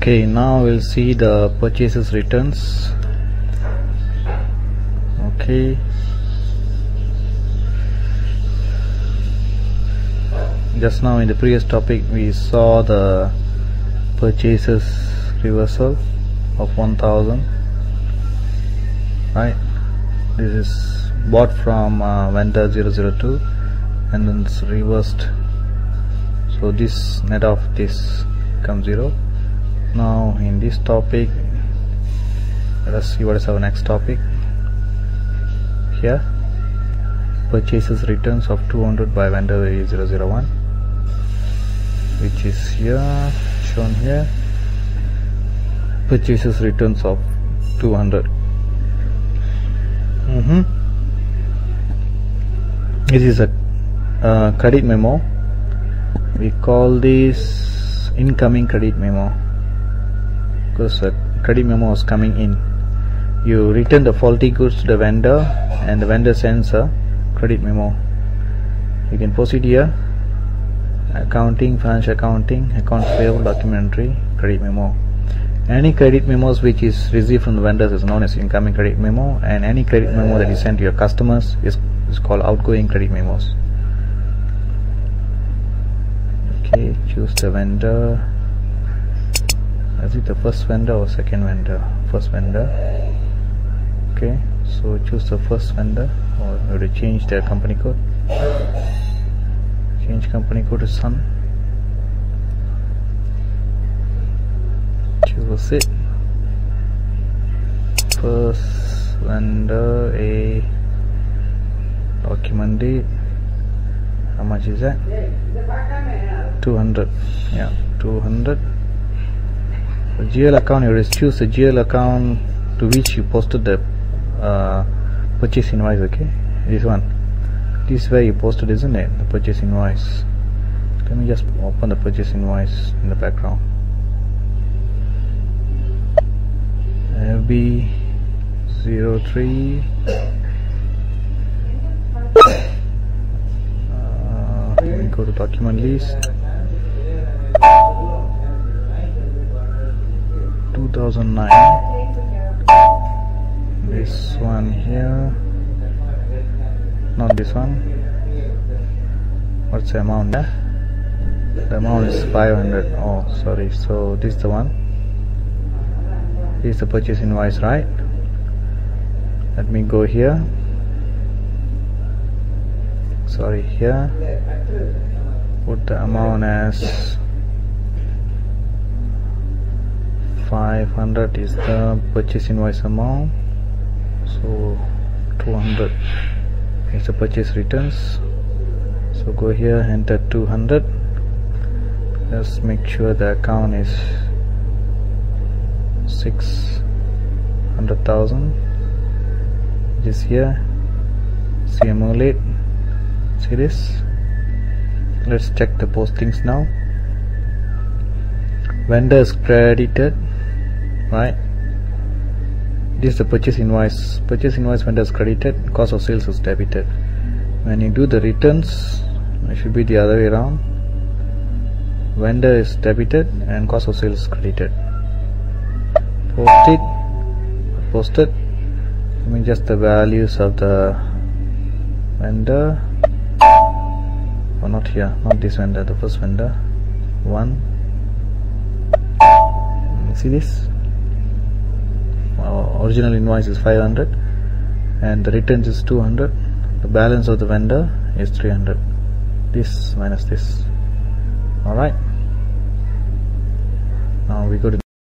okay now we'll see the purchases returns. Okay. Just now in the previous topic we saw the purchases reversal of 1000 right? This is bought from uh, vendor 002 and then it's reversed. So this net of this comes 0 now in this topic let us see what is our next topic. Here purchases returns of 200 by vendor A001 which is here shown here. Purchases returns of 200 mm -hmm. this is a uh, credit memo. We call this incoming credit memo because a credit memo is coming in. You return the faulty goods to the vendor and the vendor sends a credit memo. You can proceed here. Accounting financial accounting accounts payable document entry credit memo. Any credit memos which is received from the vendors is known as incoming credit memo and any credit memo that is sent to your customers is, is called outgoing credit memos. Okay choose the vendor is it the first vendor or second vendor? First vendor. Okay so choose the first vendor or you have to change their company code. Change company code to Sun choose it. First vendor a. Document date. How much is that? 200 yeah 200 GL account you just choose the GL account to which you posted the uh, purchase invoice okay? This one. This is where you posted isn't it? The purchase invoice. Let me just open the purchase invoice in the background. FB03 uh, let me go to document list 2009 this one here. Not this one. What's the amount there? The amount is 500 oh sorry. So this is the one. This is the purchase invoice right? Let me go here. Sorry here. Put the amount as 500 is the purchase invoice amount. So 200 is the purchase returns. So go here enter 200 let's make sure the account is 600,000 just here simulate. See this? Let's check the postings now. Vendors credited right? This is the purchase invoice. Purchase invoice vendors credited cost of sales is debited. When you do the returns it should be the other way around. Vendor is debited and cost of sales is credited. Posted posted I mean just the values of the vendor. Or not here not this vendor the first vendor. One. See this original invoice is 500 and the returns is 200 the balance of the vendor is 300 this minus this. Alright now we go to